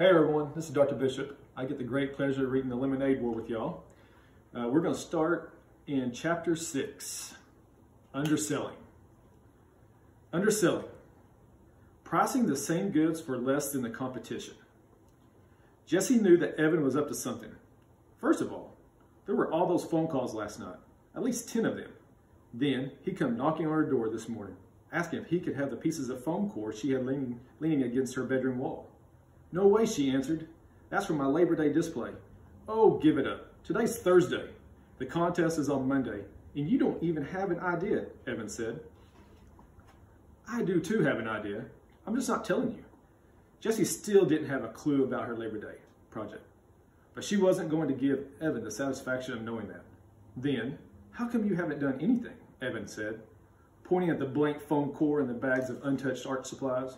Hey everyone, this is Dr. Bishop. I get the great pleasure of reading the Lemonade War with y'all. Uh, we're going to start in chapter 6, Underselling. Underselling. Pricing the same goods for less than the competition. Jesse knew that Evan was up to something. First of all, there were all those phone calls last night, at least 10 of them. Then he come knocking on her door this morning, asking if he could have the pieces of foam core she had leaning, leaning against her bedroom wall. No way, she answered. That's for my Labor Day display. Oh, give it up. Today's Thursday. The contest is on Monday, and you don't even have an idea, Evan said. I do too have an idea. I'm just not telling you. Jessie still didn't have a clue about her Labor Day project, but she wasn't going to give Evan the satisfaction of knowing that. Then, how come you haven't done anything? Evan said, pointing at the blank foam core and the bags of untouched art supplies.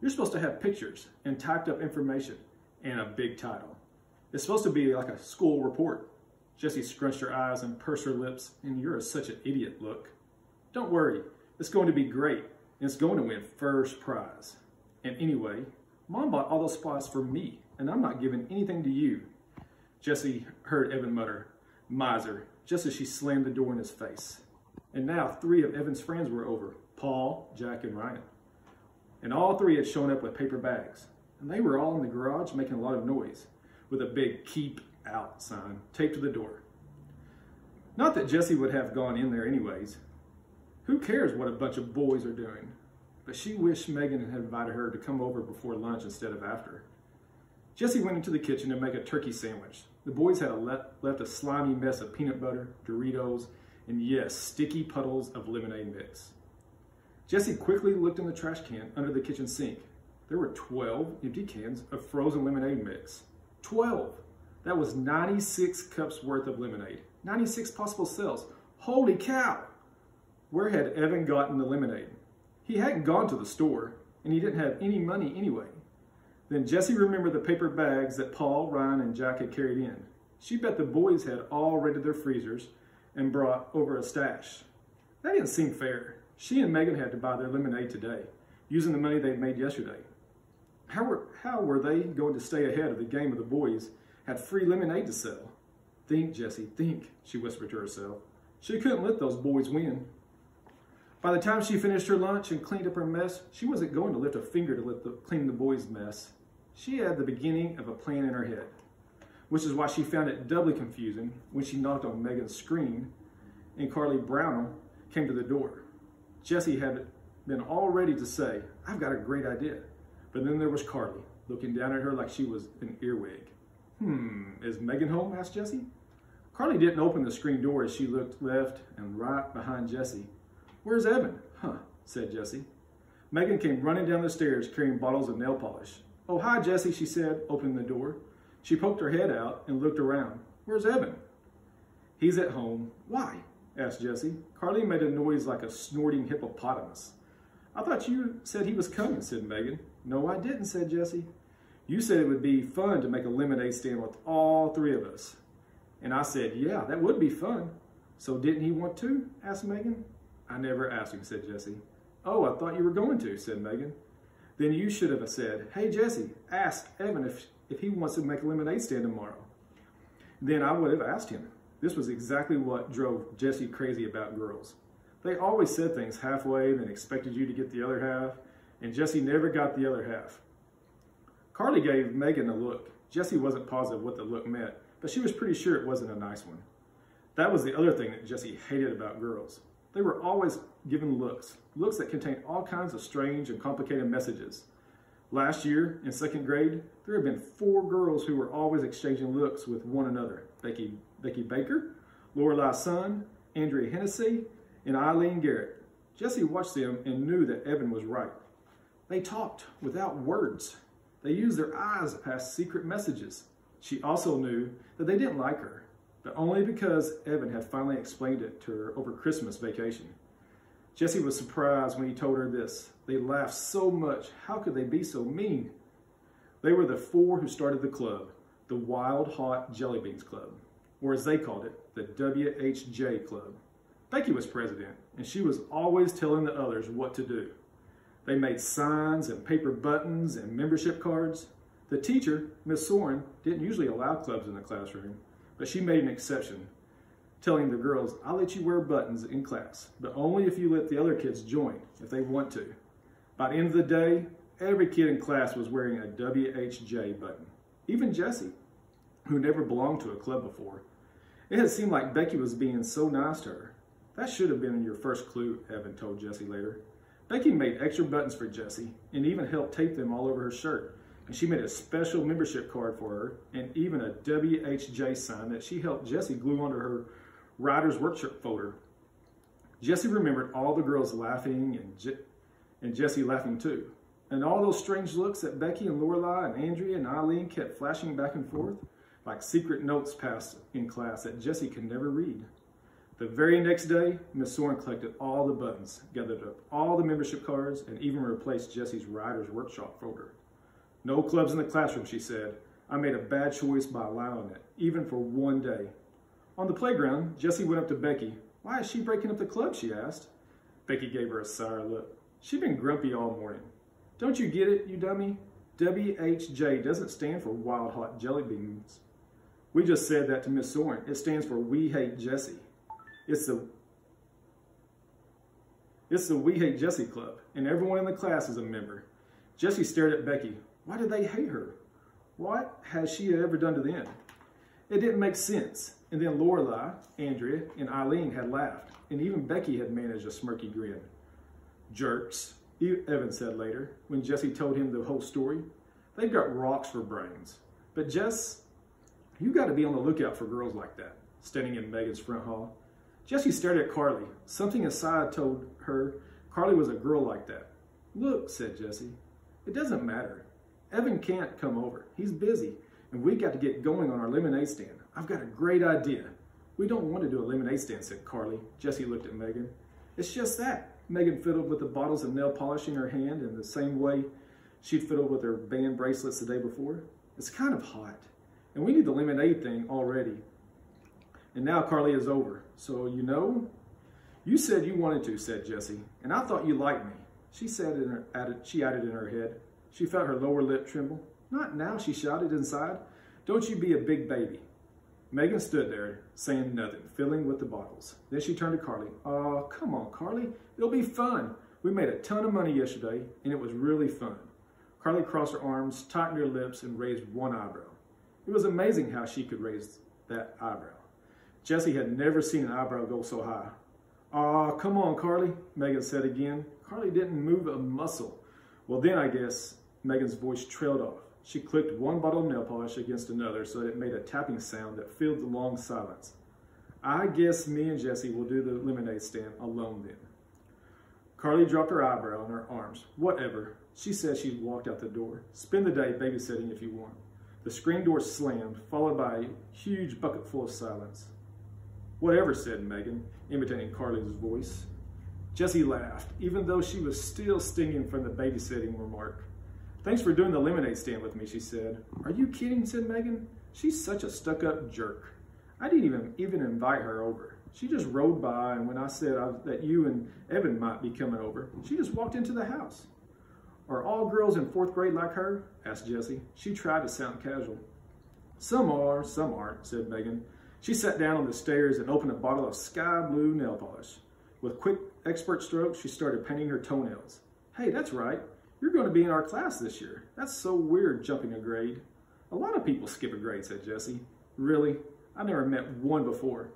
You're supposed to have pictures and typed up information and a big title. It's supposed to be like a school report. Jessie scrunched her eyes and pursed her lips, and you're such an idiot look. Don't worry, it's going to be great, and it's going to win first prize. And anyway, Mom bought all those supplies for me, and I'm not giving anything to you. Jessie heard Evan mutter, miser, just as she slammed the door in his face. And now three of Evan's friends were over, Paul, Jack, and Ryan. And all three had shown up with paper bags. And they were all in the garage making a lot of noise with a big keep out sign taped to the door. Not that Jesse would have gone in there anyways. Who cares what a bunch of boys are doing? But she wished Megan had invited her to come over before lunch instead of after. Jesse went into the kitchen to make a turkey sandwich. The boys had a left, left a slimy mess of peanut butter, Doritos, and yes, sticky puddles of lemonade mix. Jessie quickly looked in the trash can under the kitchen sink. There were 12 empty cans of frozen lemonade mix. 12! That was 96 cups worth of lemonade. 96 possible sales. Holy cow! Where had Evan gotten the lemonade? He hadn't gone to the store, and he didn't have any money anyway. Then Jesse remembered the paper bags that Paul, Ryan, and Jack had carried in. She bet the boys had all raided their freezers and brought over a stash. That didn't seem fair. She and Megan had to buy their lemonade today, using the money they'd made yesterday. How were, how were they going to stay ahead of the game of the boys had free lemonade to sell? Think, Jesse, think, she whispered to herself. She couldn't let those boys win. By the time she finished her lunch and cleaned up her mess, she wasn't going to lift a finger to let the, clean the boys' mess. She had the beginning of a plan in her head, which is why she found it doubly confusing when she knocked on Megan's screen and Carly Brownell came to the door. Jessie had been all ready to say, I've got a great idea. But then there was Carly, looking down at her like she was an earwig. Hmm, is Megan home? asked Jesse. Carly didn't open the screen door as she looked left and right behind Jesse. Where's Evan? Huh, said Jesse. Megan came running down the stairs carrying bottles of nail polish. Oh, hi, Jesse, she said, opening the door. She poked her head out and looked around. Where's Evan? He's at home. Why? Asked Jesse. Carly made a noise like a snorting hippopotamus. I thought you said he was coming, said Megan. No, I didn't, said Jesse. You said it would be fun to make a lemonade stand with all three of us. And I said, yeah, that would be fun. So didn't he want to? asked Megan. I never asked him, said Jesse. Oh, I thought you were going to, said Megan. Then you should have said, hey, Jessie, ask Evan if, if he wants to make a lemonade stand tomorrow. Then I would have asked him. This was exactly what drove Jesse crazy about girls. They always said things halfway, then expected you to get the other half, and Jesse never got the other half. Carly gave Megan a look. Jesse wasn't positive what the look meant, but she was pretty sure it wasn't a nice one. That was the other thing that Jesse hated about girls. They were always given looks, looks that contained all kinds of strange and complicated messages. Last year, in second grade, there had been four girls who were always exchanging looks with one another. Becky, Becky Baker, Lorelei Sun, Andrea Hennessy, and Eileen Garrett. Jesse watched them and knew that Evan was right. They talked without words. They used their eyes to pass secret messages. She also knew that they didn't like her, but only because Evan had finally explained it to her over Christmas vacation. Jesse was surprised when he told her this. They laughed so much. How could they be so mean? They were the four who started the club, the Wild Hot Jelly Beans Club, or as they called it, the WHJ Club. Becky was president, and she was always telling the others what to do. They made signs and paper buttons and membership cards. The teacher, Miss Soren, didn't usually allow clubs in the classroom, but she made an exception, telling the girls, I'll let you wear buttons in class, but only if you let the other kids join, if they want to. By the end of the day, every kid in class was wearing a WHJ button, even Jessie, who never belonged to a club before. It had seemed like Becky was being so nice to her. That should have been your first clue, Evan told Jesse later. Becky made extra buttons for Jesse and even helped tape them all over her shirt. And she made a special membership card for her and even a WHJ sign that she helped Jesse glue onto her writer's workshop folder. Jesse remembered all the girls laughing and, Je- and Jessie laughing too. And all those strange looks that Becky and Lorelei and Andrea and Eileen kept flashing back and forth, like secret notes passed in class that Jesse could never read. The very next day, Miss Soren collected all the buttons, gathered up all the membership cards, and even replaced Jesse's writer's workshop folder. No clubs in the classroom, she said. I made a bad choice by allowing it, even for one day. On the playground, Jesse went up to Becky. Why is she breaking up the club, she asked. Becky gave her a sour look. She'd been grumpy all morning. Don't you get it, you dummy? WHJ doesn't stand for Wild Hot Jelly Beans. We just said that to Miss Soren. It stands for We Hate Jesse. It's the it's the We Hate Jesse Club, and everyone in the class is a member. Jesse stared at Becky. Why do they hate her? What has she ever done to them? It didn't make sense. And then Lorelei, Andrea, and Eileen had laughed, and even Becky had managed a smirky grin. Jerks, Evan said later, when Jesse told him the whole story. They've got rocks for brains. But Jess, you got to be on the lookout for girls like that, standing in Megan's front hall. Jessie stared at Carly. Something aside told her Carly was a girl like that. Look, said Jessie, it doesn't matter. Evan can't come over. He's busy, and we got to get going on our lemonade stand. I've got a great idea. We don't want to do a lemonade stand, said Carly. Jessie looked at Megan. It's just that. Megan fiddled with the bottles of nail polish in her hand in the same way she'd fiddled with her band bracelets the day before. It's kind of hot, and we need the lemonade thing already. And now Carly is over. So, you know, you said you wanted to, said Jessie, and I thought you liked me. She said in her, added, she added in her head. She felt her lower lip tremble. Not now, she shouted inside. Don't you be a big baby. Megan stood there, saying nothing, filling with the bottles. Then she turned to Carly. Oh, come on, Carly. It'll be fun. We made a ton of money yesterday, and it was really fun. Carly crossed her arms, tightened her lips, and raised one eyebrow. It was amazing how she could raise that eyebrow. Jesse had never seen an eyebrow go so high. Aw, come on, Carly, Megan said again. Carly didn't move a muscle. Well, then I guess Megan's voice trailed off. She clicked one bottle of nail polish against another so that it made a tapping sound that filled the long silence. I guess me and Jesse will do the lemonade stand alone then. Carly dropped her eyebrow on her arms. Whatever. She said she walked out the door. Spend the day babysitting if you want. The screen door slammed, followed by a huge bucket full of silence. Whatever, said Megan, imitating Carly's voice. Jessie laughed, even though she was still stinging from the babysitting remark. Thanks for doing the lemonade stand with me, she said. Are you kidding, said Megan. She's such a stuck-up jerk. I didn't even, even invite her over. She just rode by, and when I said I, that you and Evan might be coming over, she just walked into the house. Are all girls in fourth grade like her? asked Jessie. She tried to sound casual. Some are, some aren't, said Megan. She sat down on the stairs and opened a bottle of sky blue nail polish. With quick, expert strokes, she started painting her toenails. Hey, that's right. You're going to be in our class this year. That's so weird jumping a grade. A lot of people skip a grade, said Jessie. Really? I never met one before.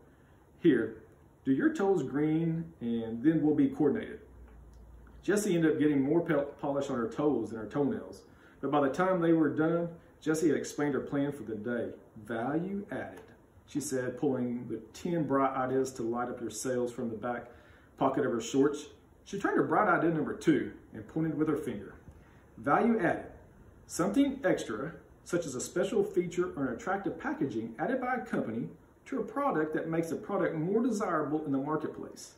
Here, do your toes green and then we'll be coordinated. Jessie ended up getting more polish on her toes than her toenails. But by the time they were done, Jessie had explained her plan for the day. Value added, she said, pulling the 10 bright ideas to light up your sails from the back pocket of her shorts. She turned to bright idea number two and pointed with her finger. Value added, something extra, such as a special feature or an attractive packaging added by a company to a product that makes the product more desirable in the marketplace.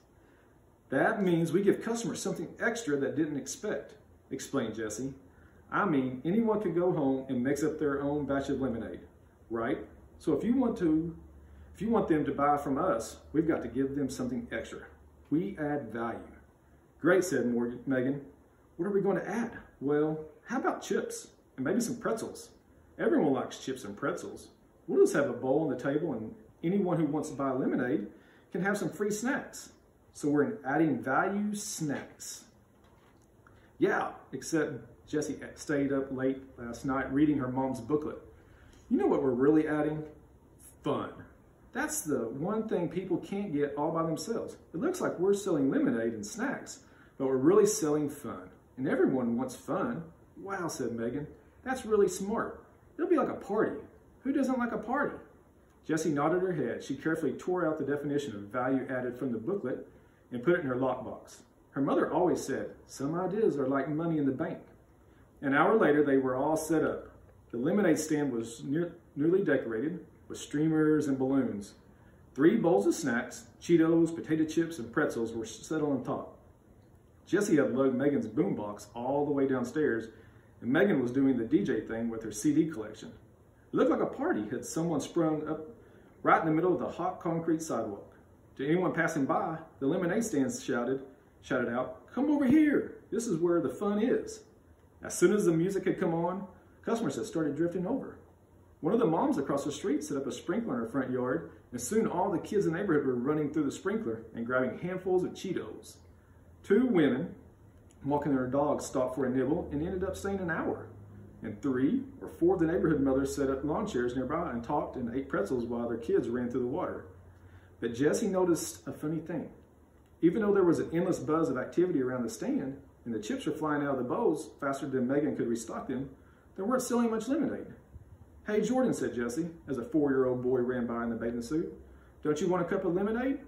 That means we give customers something extra that didn't expect, explained Jesse. I mean, anyone can go home and mix up their own batch of lemonade, right? So if you want to, if you want them to buy from us, we've got to give them something extra. We add value. Great, said Morgan, Megan. What are we going to add? Well, how about chips and maybe some pretzels? Everyone likes chips and pretzels. We'll just have a bowl on the table and anyone who wants to buy lemonade can have some free snacks. So we're in adding value snacks. Yeah, except Jessie stayed up late last night reading her mom's booklet. You know what we're really adding? Fun. That's the one thing people can't get all by themselves. It looks like we're selling lemonade and snacks, but we're really selling fun. And everyone wants fun. Wow, said Megan. That's really smart. It'll be like a party. Who doesn't like a party? Jessie nodded her head. She carefully tore out the definition of value added from the booklet and put it in her lockbox. Her mother always said, some ideas are like money in the bank. An hour later, they were all set up. The lemonade stand was near, newly decorated with streamers and balloons. Three bowls of snacks, Cheetos, potato chips, and pretzels were set on top. Jesse had lugged Megan's boombox all the way downstairs, and Megan was doing the DJ thing with her CD collection. It looked like a party had someone sprung up right in the middle of the hot concrete sidewalk. To anyone passing by, the lemonade stand shouted, shouted out, come over here. This is where the fun is. As soon as the music had come on, customers had started drifting over. One of the moms across the street set up a sprinkler in her front yard, and soon all the kids in the neighborhood were running through the sprinkler and grabbing handfuls of Cheetos. Two women walking their dogs stopped for a nibble and ended up staying an hour. And three or four of the neighborhood mothers set up lawn chairs nearby and talked and ate pretzels while their kids ran through the water. But Jesse noticed a funny thing. Even though there was an endless buzz of activity around the stand, and the chips were flying out of the bowls faster than Megan could restock them, they weren't selling much lemonade. Hey, Jordan, said Jesse, as a four-year-old boy ran by in the bathing suit. Don't you want a cup of lemonade?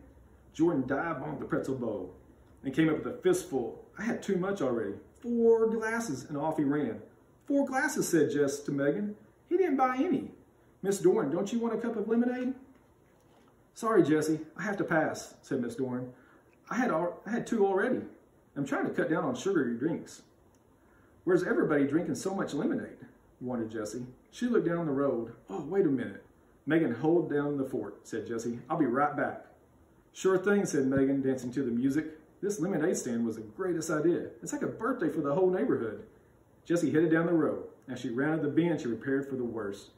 Jordan dived on the pretzel bowl and came up with a fistful. I had too much already. Four glasses, and off he ran. Four glasses, said Jess to Megan. He didn't buy any. Miss Doran, don't you want a cup of lemonade? Sorry, Jesse, I have to pass, said Miss Doran. I had, I had two already. I'm trying to cut down on sugary drinks. Where's everybody drinking so much lemonade? wondered Jesse. She looked down the road. Oh, wait a minute. Megan, hold down the fort, said Jesse. I'll be right back. Sure thing, said Megan, dancing to the music. This lemonade stand was the greatest idea. It's like a birthday for the whole neighborhood. Jesse headed down the road. As she rounded the bend, she prepared for the worst.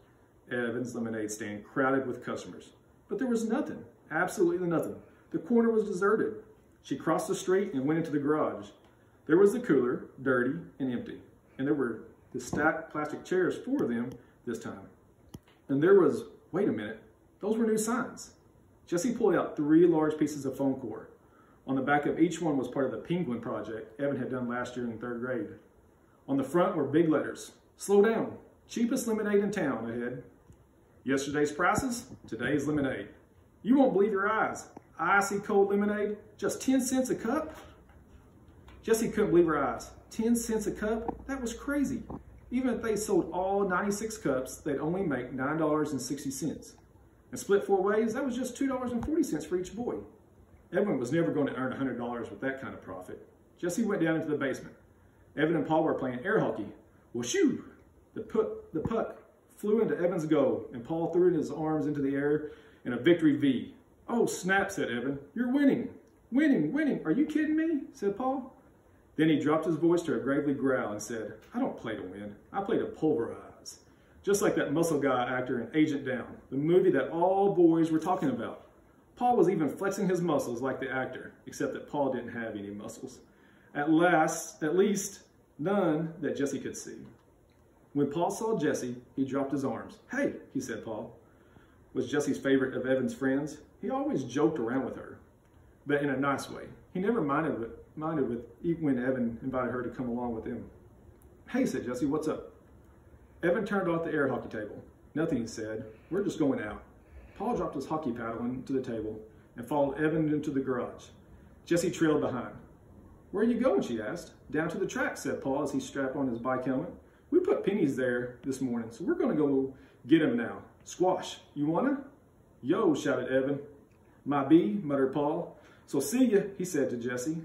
Evan's lemonade stand crowded with customers. But there was nothing, absolutely nothing. The corner was deserted. She crossed the street and went into the garage. There was the cooler, dirty and empty. And there were the stacked plastic chairs, four of them this time. And there was, wait a minute, those were new signs. Jesse pulled out three large pieces of foam core. On the back of each one was part of the Penguin project Evan had done last year in third grade. On the front were big letters, slow down, cheapest lemonade in town ahead. Yesterday's prices, today's lemonade. You won't believe your eyes. Icy cold lemonade, just 10 cents a cup? Jesse couldn't believe her eyes. 10 cents a cup? That was crazy. Even if they sold all 96 cups, they'd only make $9.60. And split four ways, that was just $2.40 for each boy. Evan was never going to earn $100 with that kind of profit. Jesse went down into the basement. Evan and Paul were playing air hockey. Well, shoo! The, put, the puck flew into Evan's goal, and Paul threw his arms into the air in a victory V. Oh, snap, said Evan. You're winning. Winning, winning. Are you kidding me? said Paul. Then he dropped his voice to a gravely growl and said, I don't play to win. I play to pulverize. Just like that muscle guy actor in Agent Down, the movie that all boys were talking about. Paul was even flexing his muscles like the actor, except that Paul didn't have any muscles. At last, at least, none that Jesse could see. When Paul saw Jesse, he dropped his arms. Hey, he said Paul, was Jesse's favorite of Evan's friends. He always joked around with her, but in a nice way. He never minded, with, minded with, when Evan invited her to come along with him. Hey, said Jesse, what's up? Evan turned off the air hockey table. Nothing, he said. We're just going out. Paul dropped his hockey paddle into the table and followed Evan into the garage. Jesse trailed behind. Where are you going, she asked. Down to the track, said Paul as he strapped on his bike helmet. We put pennies there this morning, so we're to go get him now. Squash, you wanna? Yo, shouted Evan. My bee, muttered Paul. So see ya, he said to Jesse.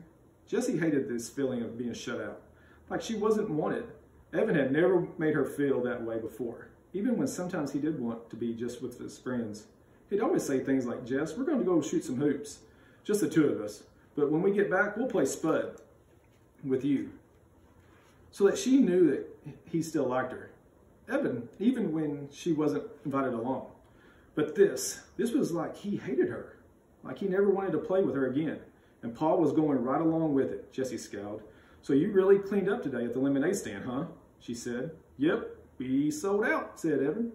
Jesse hated this feeling of being shut out, like she wasn't wanted. Evan had never made her feel that way before, even when sometimes he did want to be just with his friends. He'd always say things like, Jess, we're going to go shoot some hoops, just the two of us. But when we get back, we'll play Spud with you. So that she knew that he still liked her. Evan, even when she wasn't invited along. But this, this was like he hated her, like he never wanted to play with her again. And Paul was going right along with it, Jessie scowled. So you really cleaned up today at the lemonade stand, huh? She said. Yep, we sold out, said Evan.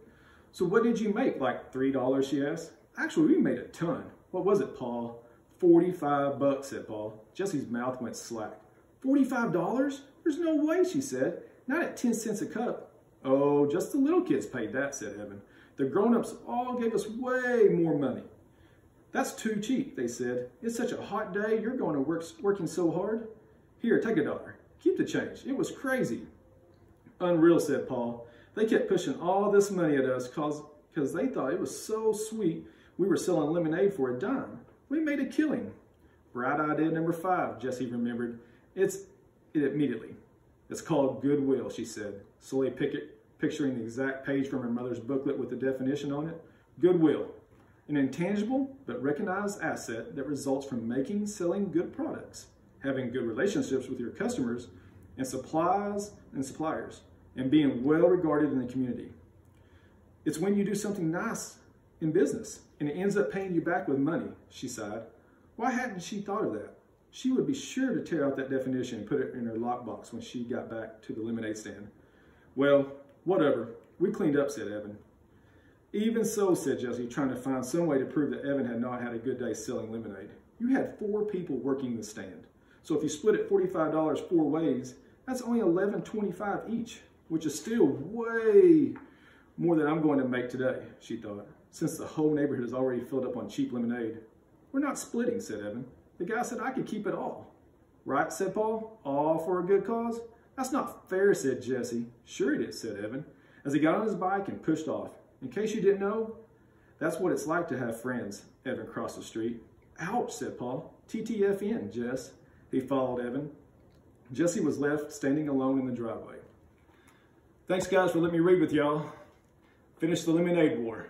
So what did you make, like $3, she asked. Actually, we made a ton. What was it, Paul? 45 bucks, said Paul. Jessie's mouth went slack. $45? There's no way, she said. Not at 10 cents a cup. Oh, just the little kids paid that, said Evan. The grown-ups all gave us way more money. That's too cheap, they said. It's such a hot day, you're going to work working so hard. Here, take a dollar. Keep the change. It was crazy. Unreal, said Paul. They kept pushing all this money at us because cause they thought it was so sweet we were selling lemonade for a dime. We made a killing. Bright idea number five, Jesse remembered. It's it immediately. It's called goodwill, she said, slowly picturing the exact page from her mother's booklet with the definition on it. Goodwill, an intangible but recognized asset that results from making, selling good products, having good relationships with your customers and supplies and suppliers, and being well regarded in the community. It's when you do something nice in business and it ends up paying you back with money, she sighed. Why hadn't she thought of that? She would be sure to tear out that definition and put it in her lockbox when she got back to the lemonade stand. Well, whatever. We cleaned up, said Evan. Even so, said Jessie, trying to find some way to prove that Evan had not had a good day selling lemonade. You had four people working the stand. So if you split it $45 four ways, that's only $11.25 each, which is still way more than I'm going to make today, she thought, since the whole neighborhood is already filled up on cheap lemonade. We're not splitting, said Evan. The guy said I could keep it all. Right, said Paul. All for a good cause? That's not fair, said Jesse. Sure it is, said Evan, as he got on his bike and pushed off. In case you didn't know, that's what it's like to have friends, Evan crossed the street. Ouch, said Paul. TTFN, Jess. He followed Evan. Jesse was left standing alone in the driveway. Thanks, guys, for letting me read with y'all. Finish the lemonade war.